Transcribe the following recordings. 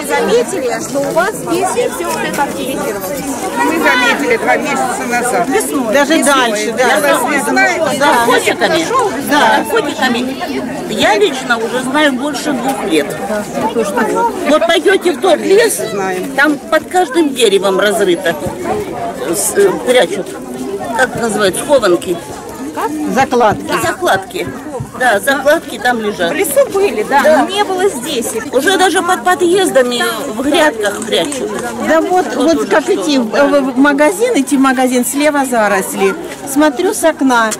вы заметили, что у вас здесь все вот это активизировалось? Мы заметили два месяца назад. Даже дальше, да. Я вас не знаю. Да. наркотиками. Да. Наркотиками. Я лично уже знаю больше двух лет. Вот пойдете в тот лес, там под каждым деревом разрыто. С- э, Прячут. Как называют? Схованки. Закладки. Закладки. Да, закладки там лежат. В лесу были, да, но не было здесь. Уже даже под подъездами в грядках прячут. Да вот, вот как идти в- в магазин, идти в магазин, слева заросли. Смотрю с окна,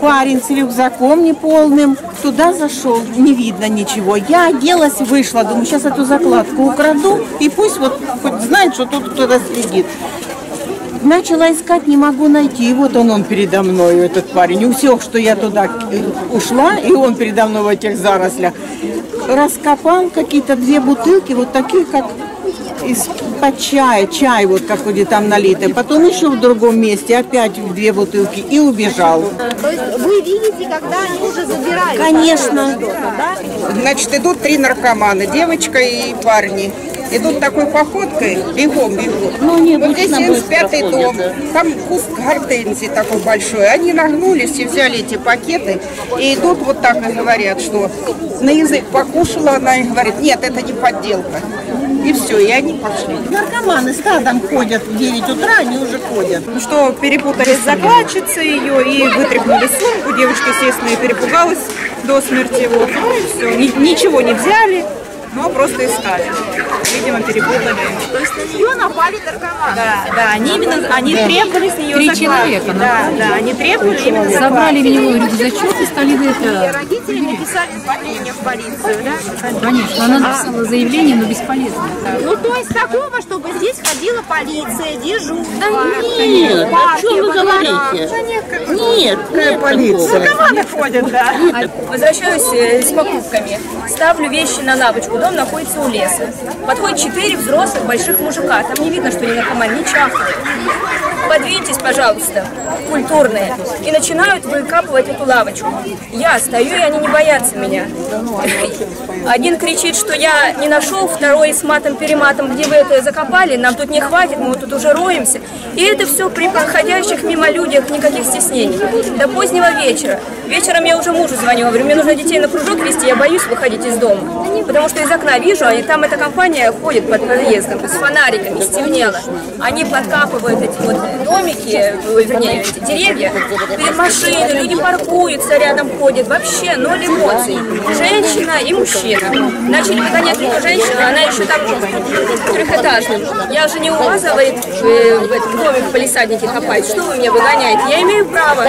парень с рюкзаком неполным, туда зашел, не видно ничего. Я оделась, вышла, думаю, сейчас эту закладку украду, и пусть вот хоть знает, что тут кто-то следит. Начала искать, не могу найти. И вот он, он передо мной, этот парень. Усек, что я туда э, ушла, и он передо мной в этих зарослях. Раскопал какие-то две бутылки, вот такие, как из-под чая, чай вот как вроде там налитый. Потом еще в другом месте опять две бутылки и убежал. То есть вы видите, когда они уже забирают? Конечно. Значит, идут три наркомана, девочка и парни. Идут такой походкой, бегом бегут. Ну, они вот здесь обычно быстро 75-й дом, ходят, там куст гортензии такой большой. Они нагнулись и взяли эти пакеты и идут вот так и говорят, что на язык покушала она и говорит, нет, это не подделка. И все, и они пошли. Наркоманы стадом ходят в 9 утра, они уже ходят. Ну что перепутали с закладчицей ее и вытряхнули сумку. Девочка, естественно, и перепугалась до смерти. Вот. Ну и все. Ни- ничего не взяли, но просто искали. Видимо, перепутали. То есть на нее напали наркоманы? Да, да, они именно они требовали с нее Три закладки. человека, Да, да, они требовали именно Собрали в закладки. него рюкзачок и стали это... родители написали заявление в полицию, да? Конечно, она написала заявление, но бесполезно. Ну, то есть такого, чтобы здесь ходила полиция, дежурство. Нет, о чем вы говорите? Нет, нет полиция. Наркоманы ходят, да. Возвращаюсь э, с покупками. Ставлю вещи на лавочку. Дом находится у леса. Подходит четыре взрослых больших мужика. Там не видно, что они наркоманы, не чахнут. Подвиньтесь, пожалуйста, культурные. И начинают выкапывать эту лавочку. Я стою, и они не боятся меня. Один кричит, что я не нашел, второй с матом-перематом, где вы это закопали, нам тут не хватит, мы тут уже роемся. И это все при проходящих мимо людях, никаких стеснений. До позднего вечера. Вечером я уже мужу звоню, говорю, мне нужно детей на кружок вести, я боюсь выходить из дома. Потому что из окна вижу, и там эта компания ходит под подъездом с фонариками, стемнело. Они подкапывают эти вот домики, вернее, эти деревья, перед машины, люди паркуются, рядом ходят. Вообще ноль эмоций. Женщина и мужчина. Начали выгонять эту женщину, она еще там трехэтажным. Я уже не у вас, говорит, э, доме в палисаднике копать. Что вы меня выгоняете? Я имею право.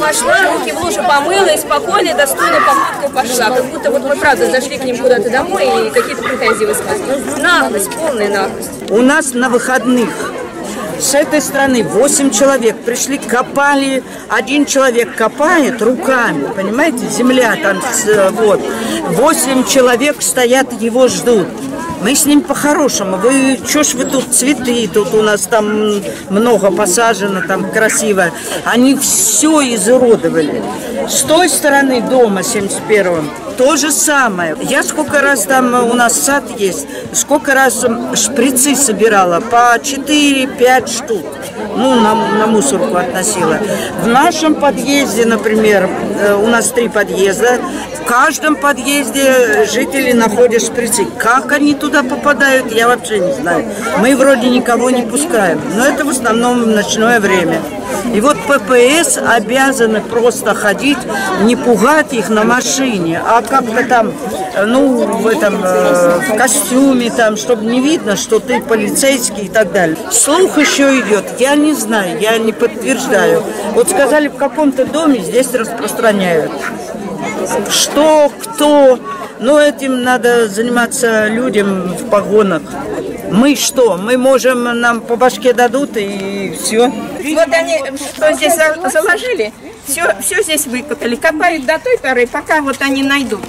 Пошла, руки в лужу помыла и спокойно, достойно походкой пошла. Как будто вот мы правда зашли к ним куда-то домой и какие-то претензии высказывали. Наглость, полная наглость. У нас на выходных с этой стороны 8 человек пришли, копали. Один человек копает руками, понимаете, земля там, с- вот. 8 человек стоят, его ждут. Мы с ним по-хорошему. Вы, что ж вы тут цветы, тут у нас там много посажено, там красиво. Они все изуродовали. С той стороны дома 71-м то же самое. Я сколько раз там э, у нас сад есть, сколько раз шприцы собирала, по 4-5 штук. Ну, на, на мусорку относила. В нашем подъезде, например, э, у нас три подъезда, в каждом подъезде жители находят шприцы. Как они туда попадают, я вообще не знаю. Мы вроде никого не пускаем, но это в основном в ночное время. И вот ППС обязаны просто ходить, не пугать их на машине, а как-то там, э, ну, в этом, э, в костюме там, чтобы не видно, что ты полицейский и так далее. Слух еще идет, я не знаю, я не подтверждаю. Вот сказали, в каком-то доме здесь распространяют. Что, кто, но этим надо заниматься людям в погонах. Мы что? Мы можем, нам по башке дадут и все. Вот они что здесь за- заложили, все, все здесь выкопали, копают до той поры, пока вот они найдут.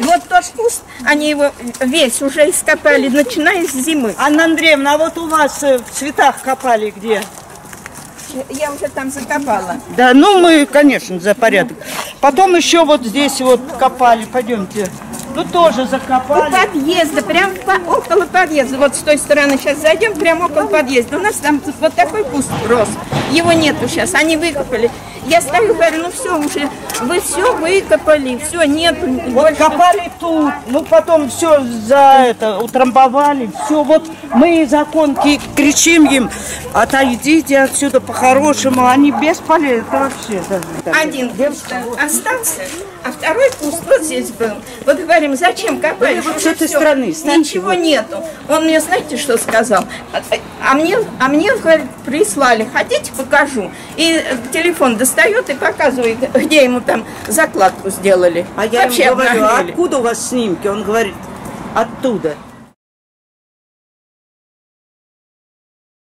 Вот тот куст, они его весь уже ископали, начиная с зимы. Анна Андреевна, а вот у вас э, в цветах копали где? Я уже там закопала. Да, ну мы, конечно, за порядок. Потом еще вот здесь вот копали, пойдемте. Ну тоже У закопали. подъезда, прям по- около подъезда. Вот с той стороны сейчас зайдем, прямо около подъезда. У нас там вот такой куст рос. Его нету сейчас, они выкопали. Я стою, говорю, ну все уже, вы все выкопали, все, нету. Вот больше. копали тут, ну потом все за это утрамбовали, все. Вот мы законки кричим им, отойдите отсюда по-хорошему, они бесполезны это вообще. даже. Один куст остался, а второй куст вот здесь был. Вот говорим, зачем копали? вот Уже с этой стороны, станьте Ничего вот. нету. Он мне, знаете, что сказал? А, а мне, а мне, говорит, прислали. Хотите, покажу? И э, телефон достает и показывает, где ему там закладку сделали. А я Вообще ему говорю, а откуда у вас снимки? Он говорит, оттуда.